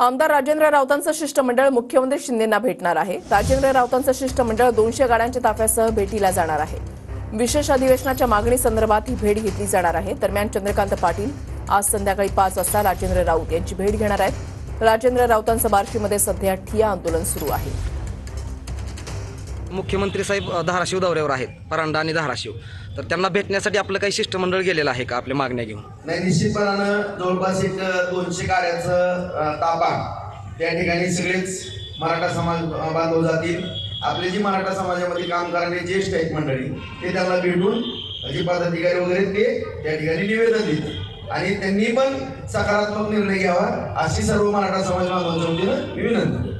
आमदार राजेंद्र राऊतांचं शिष्टमंडळ मुख्यमंत्री शिंदेंना भेटणार आहे. राजेंद्र राऊतांचं शिष्टमंडळ दोनशे गाड्यांच्या ताफ्यासह भेटीला जाणार आहे. विशेष अधिवेशनाच्या मागणी संदर्भात ही भेट घेतली जाणार आहे. दरम्यान चंद्रकांत पाटील आज संध्याकाळी पाच वाजता राजेंद्र राऊत यांची भेट घेणार आहेत. राजेंद्र राऊतांचं बार्शीमध्ये सध्या ठिया आंदोलन सुरू आहे. मुख्यमंत्री साहेब धाराशिव दौऱ्यावर आहेत परांडा आणि धाराशिव. तर त्यांना भेटण्यासाठी आपलं काही शिष्टमंडळ गेलेलं आहे का? आपल्या मागण्या घेऊन. नाही निश्चितपणानं जवळपास एक दोनशे कार्याचं ताबा त्या ठिकाणी सगळेच मराठा समाज बांधव जातील. आपले जी मराठा समाजामध्ये काम करणारे ज्येष्ठ आहेत मंडळी ते त्यांना भेटून जे पदाधिकारी वगैरे ते त्या ठिकाणी निवेदन देतील. आणि त्यांनी पण सकारात्मक निर्णय घ्यावा अशी सर्व मराठा समाज बांधवांच्या वतीनं विनंती.